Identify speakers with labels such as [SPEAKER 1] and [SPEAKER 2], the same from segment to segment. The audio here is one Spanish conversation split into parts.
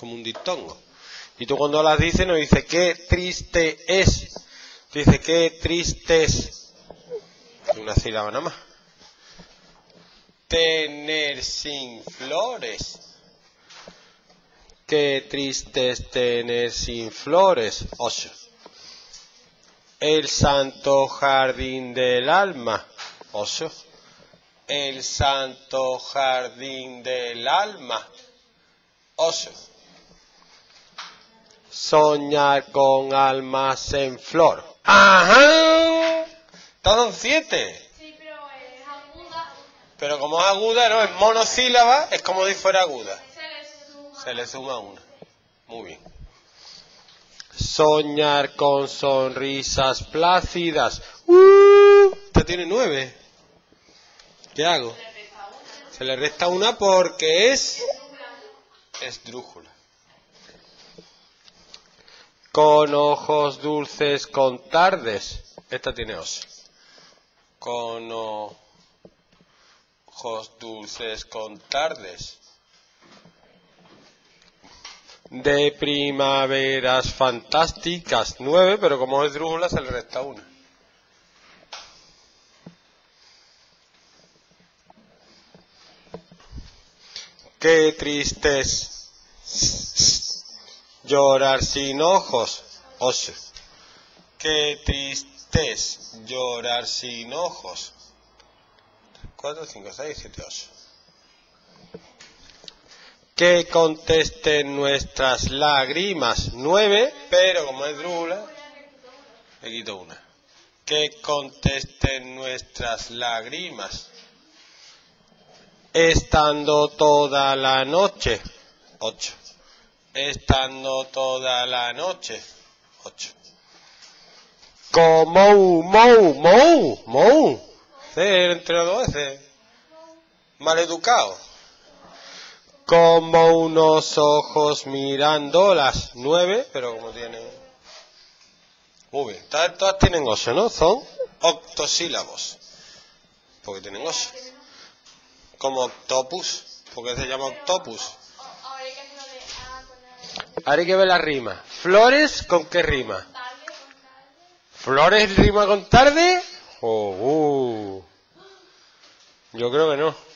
[SPEAKER 1] como un diptongo. Y tú cuando las dices no dices qué triste es. Dice qué triste es. Una sílaba nada más. Tener sin flores. Qué triste es tener sin flores. Ocho. El santo jardín del alma. Ocho. El santo jardín del alma. Ocho. Soñar con almas en flor. ¡Ajá! Todos siete.
[SPEAKER 2] Sí, pero es aguda.
[SPEAKER 1] Pero como es aguda, no es monosílaba, es como si fuera aguda.
[SPEAKER 2] Se le suma.
[SPEAKER 1] Se le suma una. Muy bien. Soñar con sonrisas plácidas. ¡Uh! Esta tiene nueve. ¿Qué hago? Se le resta una porque es esdrújula. Con ojos dulces con tardes. Esta tiene ocho. Con ojos dulces con tardes. De primaveras fantásticas. Nueve, pero como es drújula se le resta una. Qué triste es llorar sin ojos. Ocho. Qué triste es llorar sin ojos. 4, 5, 6, 7, 8. Que contesten nuestras lágrimas. 9, pero como es drula, le quito una. Que contesten nuestras lágrimas. Estando toda la noche. 8. Estando toda la noche. 8. Como mou, mou, mou. El entrenador ese. Maleducado. Como unos ojos mirando las nueve, pero como tienen. Muy bien. Todas, todas tienen ocho, ¿no? Son octosílabos. Porque tienen ocho. Como octopus. Porque se llama octopus.
[SPEAKER 2] Ahora hay que
[SPEAKER 1] ver la rima. Flores, ¿con qué rima? ¿Flores rima con tarde? Oh, uh. Yo creo que no.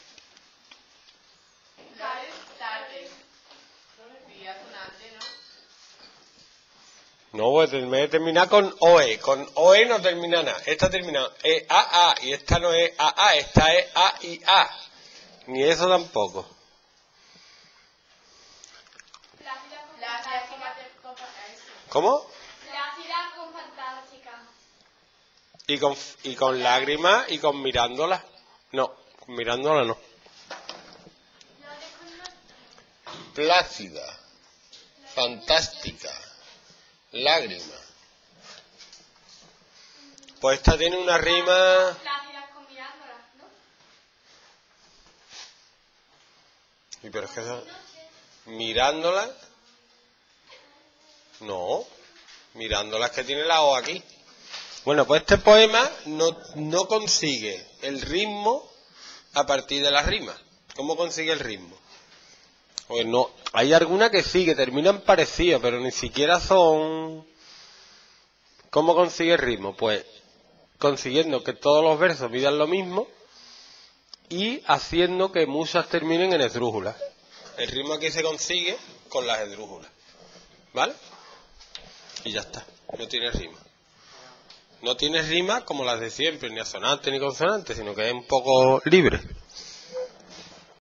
[SPEAKER 3] ¿no?
[SPEAKER 1] Pues de terminar con OE. Con OE no termina nada. Esta termina E, A, A. Y esta no es A, A. Esta es A y A. Ni eso tampoco.
[SPEAKER 2] Plácida con
[SPEAKER 3] La
[SPEAKER 2] fantástica.
[SPEAKER 3] de copa, eso.
[SPEAKER 1] ¿Cómo?
[SPEAKER 2] Plácida con fantástica.
[SPEAKER 1] Y con, y con lágrimas y con mirándola. No, con mirándola no. Plácida. Fantástica. Lágrima. Pues esta tiene una rima.
[SPEAKER 2] Plácida con mirándola, ¿no?
[SPEAKER 1] Y pero es que mirándola. No. Mirándola es que tiene la O aquí. Bueno, pues este poema no, no consigue el ritmo a partir de la rima. ¿Cómo consigue el ritmo? Pues no, hay algunas que sí, que terminan parecidas, pero ni siquiera son... ¿Cómo consigue el ritmo? Pues consiguiendo que todos los versos midan lo mismo y haciendo que muchas terminen en esdrújulas. El ritmo aquí se consigue con las esdrújulas. ¿Vale? Y ya está. No tiene rima. No tiene rima como las de siempre, ni asonante ni consonante, sino que es un poco libre.